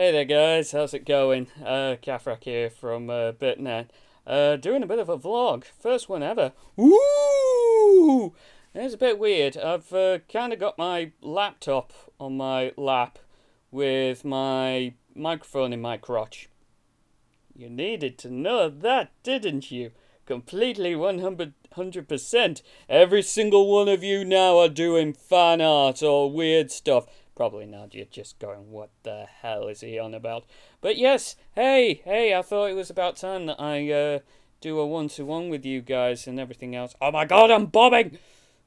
Hey there guys, how's it going? Uh, Kafrak here from uh, BitNet. Uh, doing a bit of a vlog. First one ever. Woo! It's a bit weird. I've uh, kind of got my laptop on my lap with my microphone in my crotch. You needed to know that, didn't you? Completely 100%. Every single one of you now are doing fan art or weird stuff. Probably not. You're just going, what the hell is he on about? But yes, hey, hey, I thought it was about time that I uh, do a one to one with you guys and everything else. Oh my god, I'm bobbing!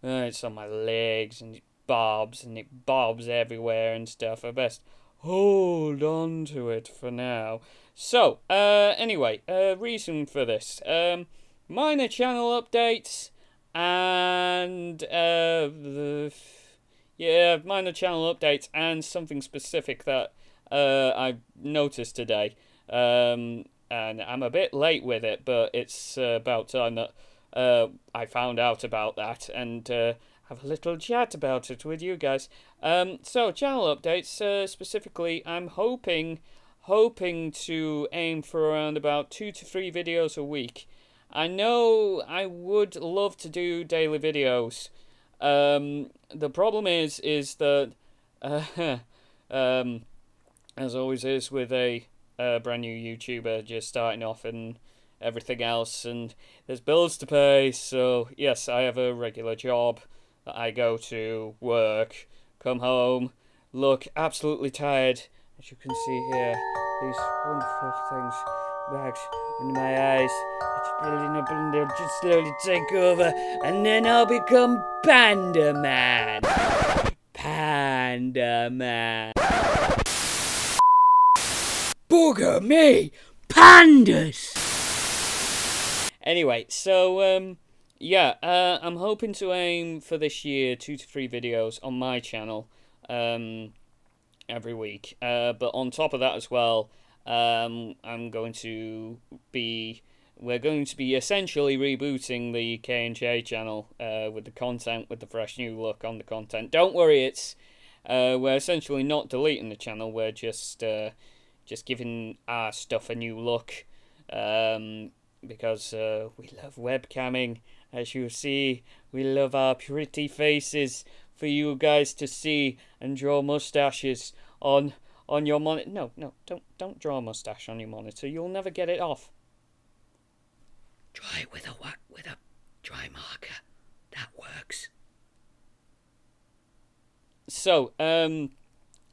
Uh, it's on my legs and it bobs and it bobs everywhere and stuff. I best hold on to it for now. So, uh, anyway, uh, reason for this. Um, minor channel updates and uh, the yeah, minor channel updates and something specific that uh, I noticed today. Um, and I'm a bit late with it, but it's uh, about time that uh, I found out about that and uh, have a little chat about it with you guys. Um, so channel updates uh, specifically, I'm hoping hoping to aim for around about two to three videos a week. I know I would love to do daily videos. Um, the problem is, is that, uh, um, as always is with a, a brand new YouTuber just starting off and everything else, and there's bills to pay. So yes, I have a regular job that I go to, work, come home, look absolutely tired, as you can see here. These wonderful things, bags under my eyes. It's building up and they'll just slowly take over, and then I'll become Panda Man. Panda Man. Booger me! Pandas! Anyway, so, um, yeah, uh, I'm hoping to aim for this year two to three videos on my channel um, every week. Uh, but on top of that as well, um, I'm going to be we're going to be essentially rebooting the K and J channel uh, with the content, with the fresh new look on the content. Don't worry, it's uh, we're essentially not deleting the channel. We're just uh, just giving our stuff a new look um, because uh, we love webcamming. As you see, we love our pretty faces for you guys to see and draw mustaches on on your monitor. No, no, don't don't draw a mustache on your monitor. You'll never get it off. Try it with a what? With a dry marker. That works. So, um,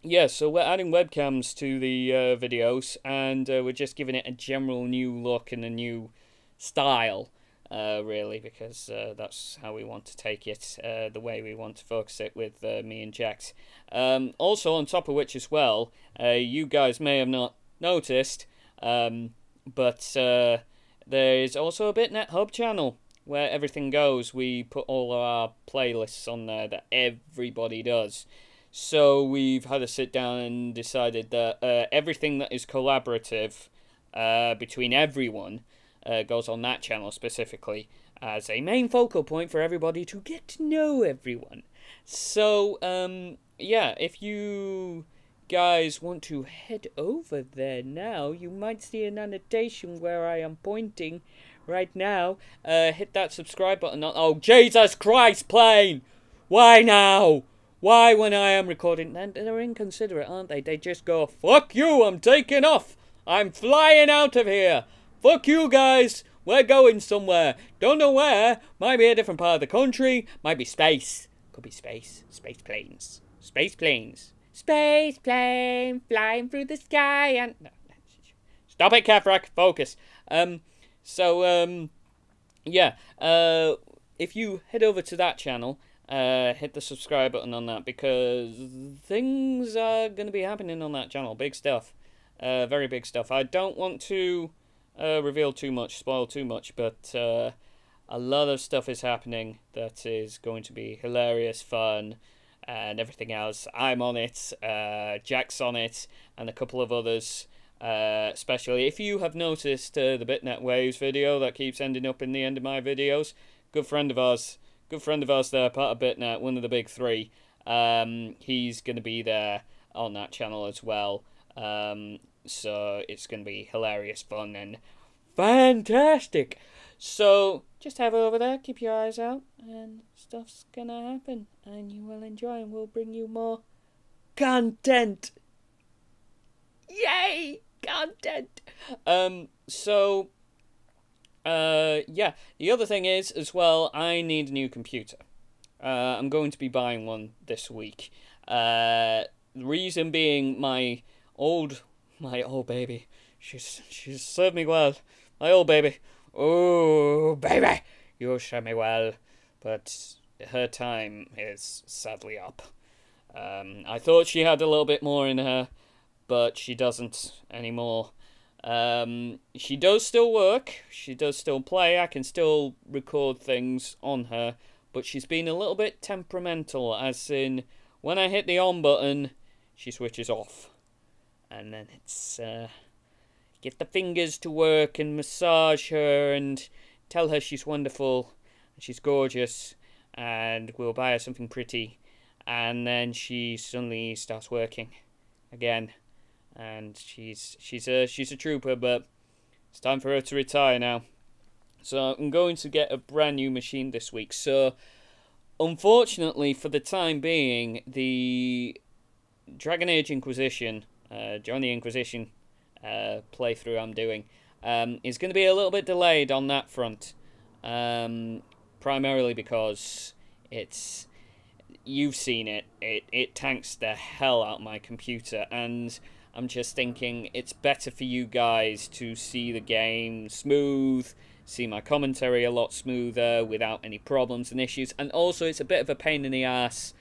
yeah, so we're adding webcams to the uh, videos, and uh, we're just giving it a general new look and a new style, uh, really, because uh, that's how we want to take it, uh, the way we want to focus it with uh, me and Jax. Um, also, on top of which, as well, you guys may have not noticed, um, but there is also a BitNet Hub channel where everything goes. We put all our playlists on there that everybody does. So we've had a sit down and decided that uh, everything that is collaborative uh, between everyone uh, goes on that channel specifically as a main focal point for everybody to get to know everyone. So, um, yeah, if you guys want to head over there now, you might see an annotation where I am pointing right now. Uh, hit that subscribe button. Oh, Jesus Christ, plane! Why now? Why when I am recording? They're inconsiderate, aren't they? They just go, fuck you, I'm taking off. I'm flying out of here. Fuck you guys. We're going somewhere. Don't know where. Might be a different part of the country. Might be space. Could be space. Space planes. Space planes. Space plane flying through the sky and no, stop it, Kafrak. Focus. Um, so um, yeah. Uh, if you head over to that channel, uh, hit the subscribe button on that because things are going to be happening on that channel. Big stuff. Uh, very big stuff. I don't want to uh, reveal too much, spoil too much, but uh, a lot of stuff is happening that is going to be hilarious, fun, and everything else. I'm on it, uh, Jack's on it, and a couple of others. Uh, especially if you have noticed uh, the BitNet Waves video that keeps ending up in the end of my videos, good friend of ours, good friend of ours there, part of BitNet, one of the big three. Um, he's going to be there on that channel as well. Um, so it's going to be hilarious, fun, and fantastic. So just have it over there, keep your eyes out, and stuff's gonna happen, and you will enjoy, and we'll bring you more content. Yay! Content! Um, so, uh, yeah, the other thing is, as well, I need a new computer. Uh, I'm going to be buying one this week. Uh, the reason being my old, my old baby, she's, she's served me well. My old baby, oh, baby, you served me well. But her time is sadly up. Um, I thought she had a little bit more in her, but she doesn't anymore. Um, she does still work. She does still play. I can still record things on her, but she's been a little bit temperamental, as in when I hit the on button, she switches off, and then it's uh, get the fingers to work and massage her and tell her she's wonderful, and she's gorgeous, and we'll buy her something pretty and then she suddenly starts working again, and she's she's a she's a trooper, but it's time for her to retire now. So I'm going to get a brand new machine this week. So unfortunately, for the time being, the Dragon Age Inquisition, uh, Join the Inquisition uh, playthrough I'm doing, um, is going to be a little bit delayed on that front. Um, primarily because it's you've seen it. It it tanks the hell out my computer, and I'm just thinking it's better for you guys to see the game smooth, see my commentary a lot smoother without any problems and issues, and also it's a bit of a pain in the ass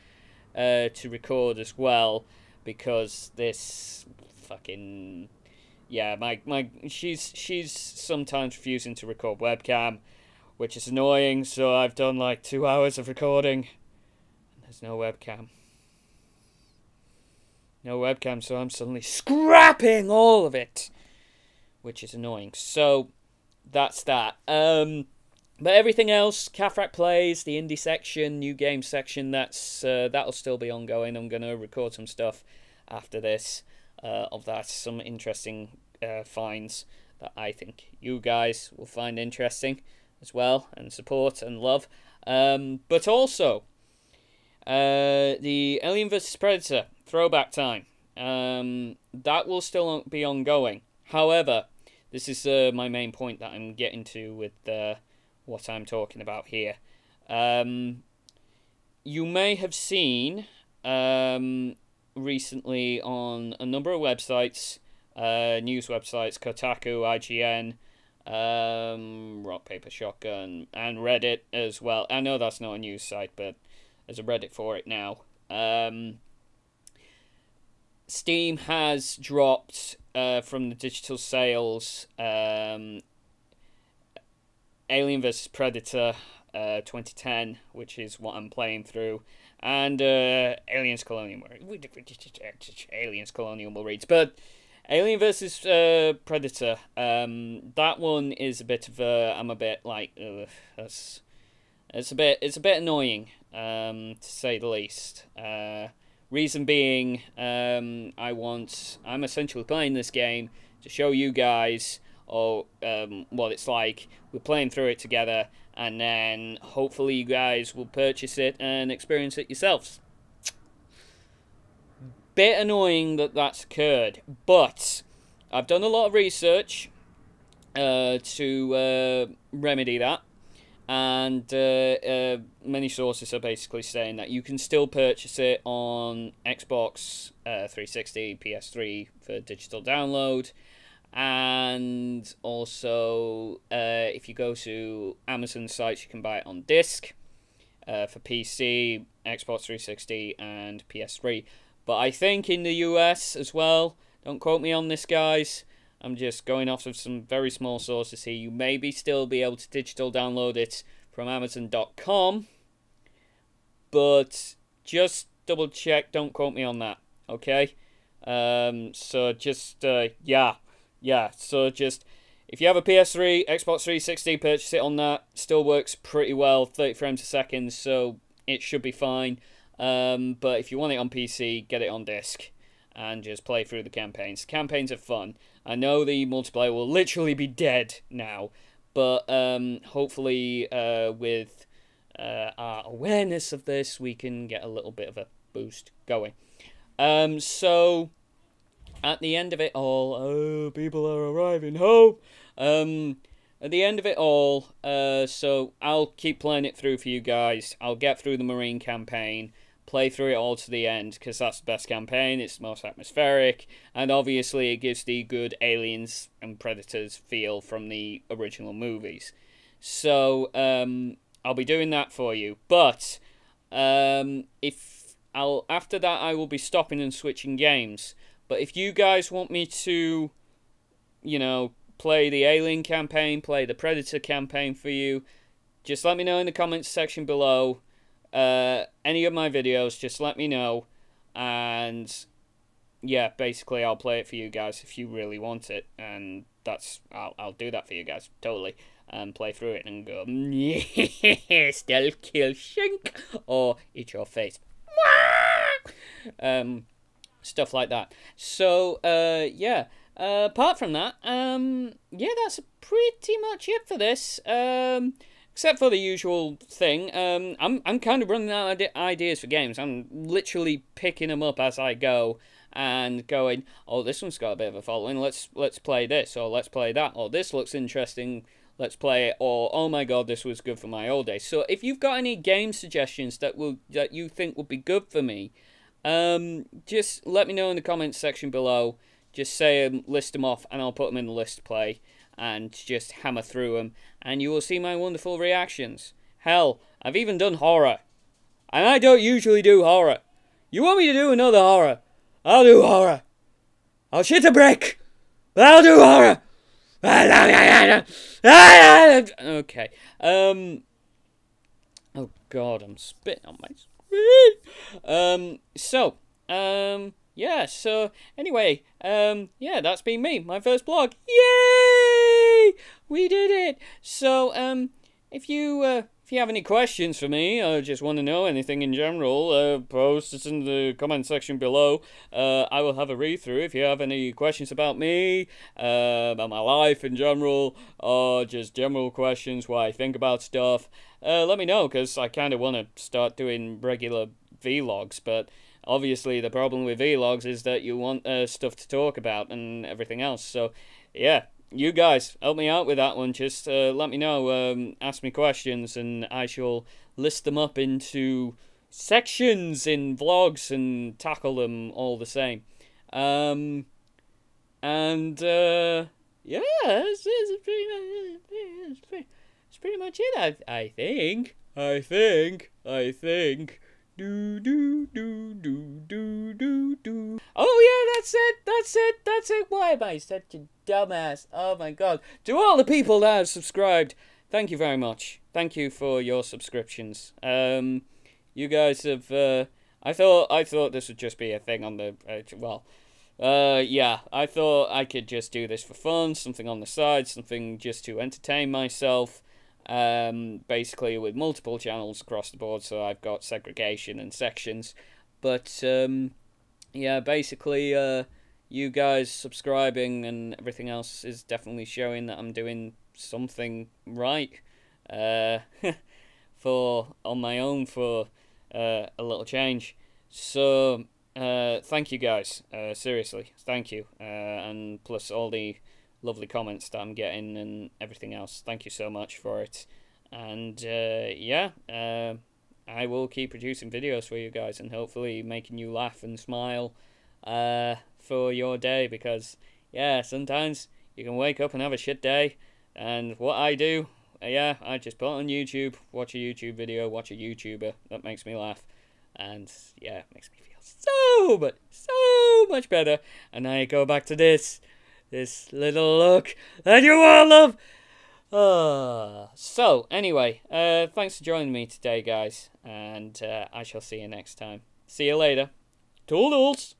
uh, to record as well because this fucking yeah my my she's she's sometimes refusing to record webcam which is annoying so i've done like two hours of recording there's no webcam. No webcam, so I'm suddenly scrapping all of it, which is annoying. So that's that. Um, but everything else, Kafrak plays, the indie section, new game section, that's uh, that'll still be ongoing. I'm gonna record some stuff after this uh, of that, some interesting uh, finds that I think you guys will find interesting as well and support and love. Um, but also, uh, the Alien vs Predator throwback time. Um, that will still be ongoing. However, this is uh, my main point that I'm getting to with uh, what I'm talking about here. Um, you may have seen um, recently on a number of websites, uh, news websites, Kotaku, IGN, um, Rock Paper Shotgun, and Reddit as well. I know that's not a news site, but there's a Reddit for it now. Um, Steam has dropped uh, from the digital sales um, Alien vs Predator uh, 2010, which is what I'm playing through, and uh, Aliens Colonial Aliens Colonial Marines, but Alien vs uh, Predator. Um, that one is a bit of a. I'm a bit like, that's. It's a bit. It's a bit annoying um, to say the least. Uh, reason being, um, I want I'm essentially playing this game to show you guys or um, what it's like. We're playing through it together, and then hopefully you guys will purchase it and experience it yourselves. Bit annoying that that's occurred, but I've done a lot of research uh, to uh, remedy that and uh, uh, many sources are basically saying that you can still purchase it on Xbox uh, 360, PS3 for digital download, and also uh, if you go to Amazon sites, you can buy it on disc uh, for PC, Xbox 360, and PS3. But I think in the US as well, don't quote me on this, guys. I'm just going off of some very small sources here. You maybe still be able to digital download it from Amazon.com, but just double check. Don't quote me on that. Okay. Um, so just uh, yeah, yeah. So just if you have a PS3, Xbox 360, purchase it on that. Still works pretty well, 30 frames a second, so it should be fine. Um, but if you want it on PC, get it on disc and just play through the campaigns. Campaigns are fun. I know the multiplayer will literally be dead now, but um, hopefully uh, with uh, our awareness of this, we can get a little bit of a boost going. Um, so at the end of it all, oh, people are arriving home. Um, at the end of it all, uh, so I'll keep playing it through for you guys. I'll get through the Marine campaign, play through it all to the end, because that's the best campaign, it's the most atmospheric, and obviously it gives the good aliens and predators feel from the original movies. So, um, I'll be doing that for you. But, um, if I'll, after that, I will be stopping and switching games. But if you guys want me to, you know, play the Alien campaign, play the Predator campaign for you, just let me know in the comments section below. Uh, any of my videos, just let me know. And yeah, basically I'll play it for you guys if you really want it. And that's I'll I'll do that for you guys totally. And play through it and go stealth kill shink or eat your face. um stuff like that. So uh yeah. Uh, apart from that, um, yeah, that's pretty much it for this. Um, except for the usual thing. Um, I'm I'm kind of running out of ideas for games. I'm literally picking them up as I go and going, oh, this one's got a bit of a following. Let's let's play this, or let's play that, or this looks interesting. Let's play it, or oh my god, this was good for my old days. So if you've got any game suggestions that will that you think would be good for me, um, just let me know in the comments section below. Just say them, list them off, and I'll put them in the list play and just hammer through them, and you will see my wonderful reactions. Hell, I've even done horror. And I don't usually do horror. You want me to do another horror? I'll do horror. I'll shit a brick, but I'll do horror. Okay. Um. Oh God, I'm spitting on my. Um. So. Um yeah, so anyway, um, yeah, that's been me, my first blog. Yay! We did it! So, um, if you, uh, if you have any questions for me, or just want to know anything in general, uh, post it in the comment section below. Uh, I will have a read through. If you have any questions about me, uh, about my life in general, or just general questions, why I think about stuff, uh, let me know, because I kind of want to start doing regular vlogs, but obviously the problem with vlogs is that you want uh, stuff to talk about and everything else. So, yeah, you guys help me out with that one. Just uh, let me know, um, ask me questions, and I shall list them up into sections in vlogs and tackle them all the same. Um, and uh, yeah, it's, it's, pretty much, it's, pretty, it's pretty much it. I, I think. I think. I think. Do do do do do do do. Oh yeah, that's it. That's it. That's it. Why am I such a dumbass? Oh my god. To all the people that have subscribed, thank you very much. Thank you for your subscriptions. Um, you guys have. Uh, I thought I thought this would just be a thing on the uh, well. Uh, yeah, I thought I could just do this for fun, something on the side, something just to entertain myself um, basically with multiple channels across the board, so I've got segregation and sections. But um, yeah, basically, uh, you guys subscribing and everything else is definitely showing that I'm doing something right uh, for on my own for uh, a little change. So uh, thank you guys, uh, seriously, thank you, uh, and plus all the lovely comments that I'm getting and everything else. Thank you so much for it. And uh, yeah, uh, I will keep producing videos for you guys and hopefully making you laugh and smile uh, for your day because, yeah, sometimes you can wake up and have a shit day. And what I do, yeah, I just put on YouTube, watch a YouTube video, watch a YouTuber. That makes me laugh. And yeah, makes me feel so, but so much better. And I go back to this this little look that you all love. Uh, so, anyway, uh, thanks for joining me today, guys, and uh, I shall see you next time. See you later. Toodles!